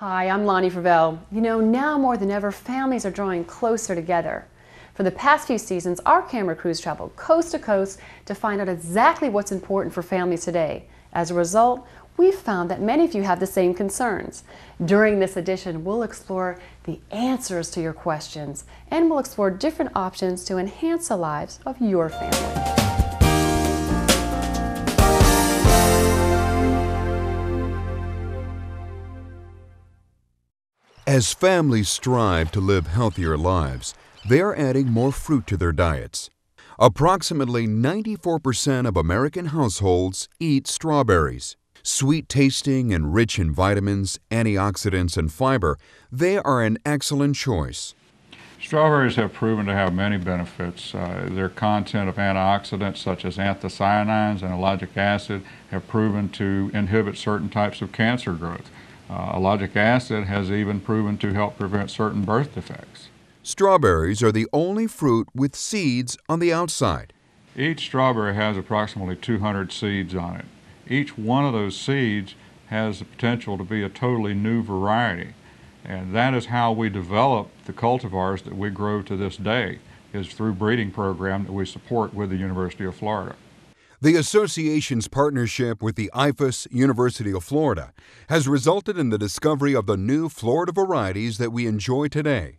Hi, I'm Lonnie Fravel. You know, now more than ever, families are drawing closer together. For the past few seasons, our camera crews traveled coast to coast to find out exactly what's important for families today. As a result, we've found that many of you have the same concerns. During this edition, we'll explore the answers to your questions and we'll explore different options to enhance the lives of your family. As families strive to live healthier lives, they're adding more fruit to their diets. Approximately 94% of American households eat strawberries. Sweet tasting and rich in vitamins, antioxidants, and fiber, they are an excellent choice. Strawberries have proven to have many benefits. Uh, their content of antioxidants such as anthocyanins and ellagic acid have proven to inhibit certain types of cancer growth. Uh, ellagic acid has even proven to help prevent certain birth defects. Strawberries are the only fruit with seeds on the outside. Each strawberry has approximately 200 seeds on it. Each one of those seeds has the potential to be a totally new variety. And that is how we develop the cultivars that we grow to this day, is through breeding program that we support with the University of Florida. The association's partnership with the IFAS University of Florida has resulted in the discovery of the new Florida varieties that we enjoy today.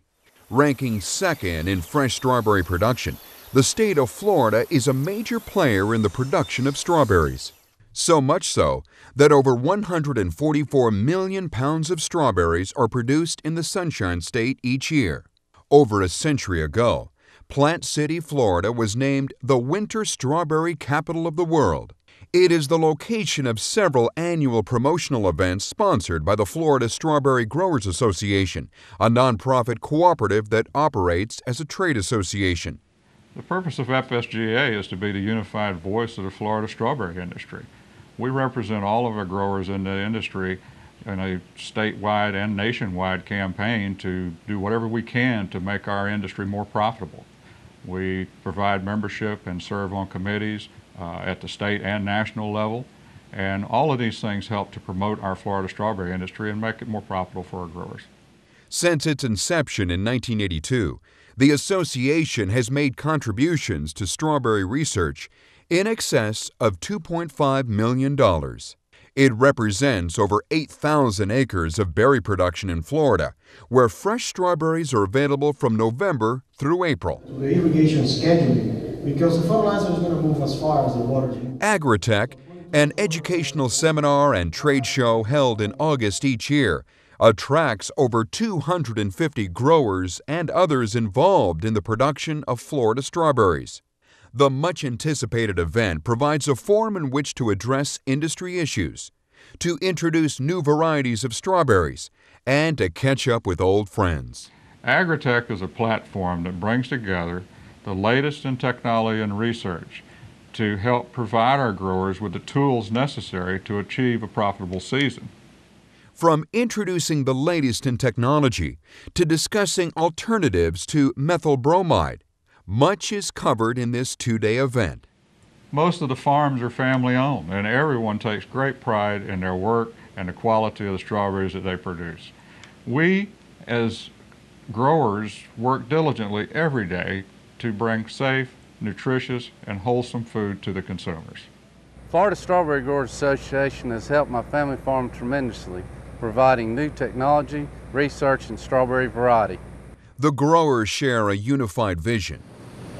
Ranking second in fresh strawberry production, the state of Florida is a major player in the production of strawberries. So much so that over 144 million pounds of strawberries are produced in the Sunshine State each year. Over a century ago, Plant City, Florida was named the winter strawberry capital of the world. It is the location of several annual promotional events sponsored by the Florida Strawberry Growers Association, a nonprofit cooperative that operates as a trade association. The purpose of FSGA is to be the unified voice of the Florida strawberry industry. We represent all of our growers in the industry in a statewide and nationwide campaign to do whatever we can to make our industry more profitable. We provide membership and serve on committees uh, at the state and national level. And all of these things help to promote our Florida strawberry industry and make it more profitable for our growers. Since its inception in 1982, the association has made contributions to strawberry research in excess of $2.5 million. It represents over 8,000 acres of berry production in Florida, where fresh strawberries are available from November through April. The irrigation scheduling, because the fertilizer is going to move as far as the water. Agritech, an educational seminar and trade show held in August each year, attracts over 250 growers and others involved in the production of Florida strawberries. The much anticipated event provides a forum in which to address industry issues, to introduce new varieties of strawberries, and to catch up with old friends. Agritech is a platform that brings together the latest in technology and research to help provide our growers with the tools necessary to achieve a profitable season. From introducing the latest in technology to discussing alternatives to methyl bromide, much is covered in this two day event. Most of the farms are family owned, and everyone takes great pride in their work and the quality of the strawberries that they produce. We, as growers, work diligently every day to bring safe, nutritious, and wholesome food to the consumers. Florida Strawberry Growers Association has helped my family farm tremendously, providing new technology, research, and strawberry variety. The growers share a unified vision.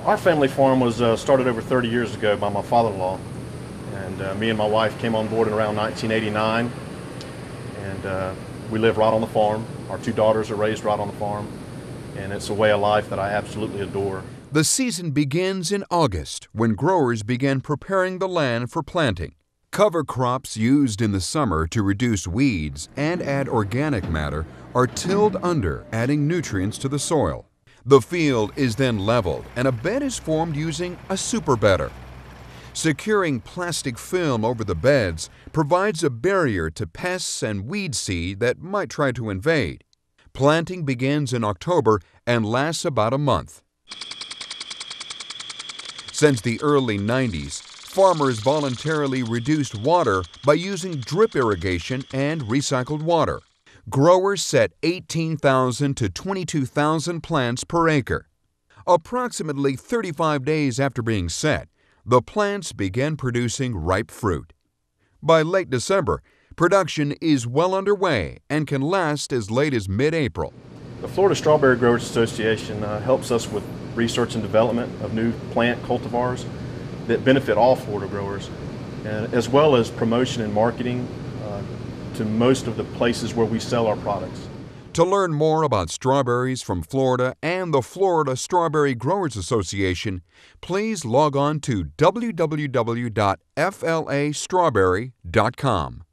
Our family farm was uh, started over 30 years ago by my father-in-law, and uh, me and my wife came on board in around 1989, and uh, we live right on the farm. Our two daughters are raised right on the farm, and it's a way of life that I absolutely adore. The season begins in August when growers begin preparing the land for planting. Cover crops used in the summer to reduce weeds and add organic matter are tilled under, adding nutrients to the soil. The field is then leveled and a bed is formed using a super bedder. Securing plastic film over the beds provides a barrier to pests and weed seed that might try to invade. Planting begins in October and lasts about a month. Since the early 90s, farmers voluntarily reduced water by using drip irrigation and recycled water. Growers set 18,000 to 22,000 plants per acre. Approximately 35 days after being set, the plants begin producing ripe fruit. By late December, production is well underway and can last as late as mid April. The Florida Strawberry Growers Association uh, helps us with research and development of new plant cultivars that benefit all Florida growers, as well as promotion and marketing to most of the places where we sell our products. To learn more about strawberries from Florida and the Florida Strawberry Growers Association, please log on to www.flastrawberry.com.